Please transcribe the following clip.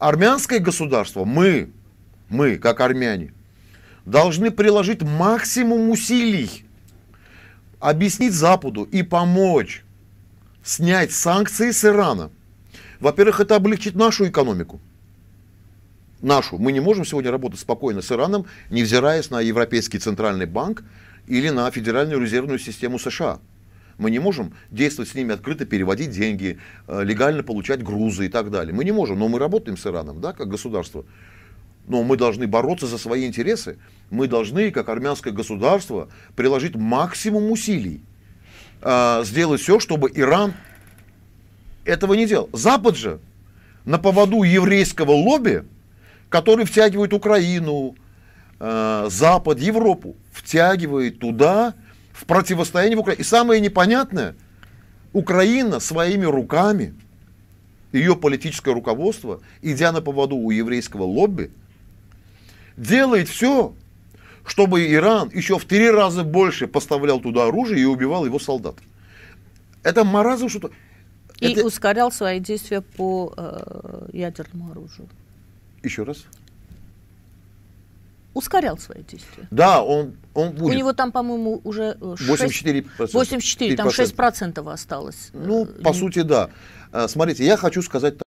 армянское государство, мы, мы, как армяне, должны приложить максимум усилий, объяснить Западу и помочь снять санкции с Ирана. Во-первых, это облегчит нашу экономику. Нашу. Мы не можем сегодня работать спокойно с Ираном, невзирая на Европейский центральный банк или на Федеральную резервную систему США. Мы не можем действовать с ними открыто, переводить деньги, э, легально получать грузы и так далее. Мы не можем, но мы работаем с Ираном, да, как государство. Но мы должны бороться за свои интересы. Мы должны, как армянское государство, приложить максимум усилий, э, сделать все, чтобы Иран этого не делал. Запад же на поводу еврейского лобби, который втягивает Украину, э, Запад, Европу, втягивает туда, в противостоянии в Украине. И самое непонятное, Украина своими руками, ее политическое руководство, идя на поводу у еврейского лобби, делает все, чтобы Иран еще в три раза больше поставлял туда оружие и убивал его солдат. Это маразм, что-то... И это... ускорял свои действия по э, ядерному оружию. Еще раз ускорял свои действия. Да, он, он будет. У него там, по-моему, уже 6, 84, 84 там 6% осталось. Ну, по сути, да. Смотрите, я хочу сказать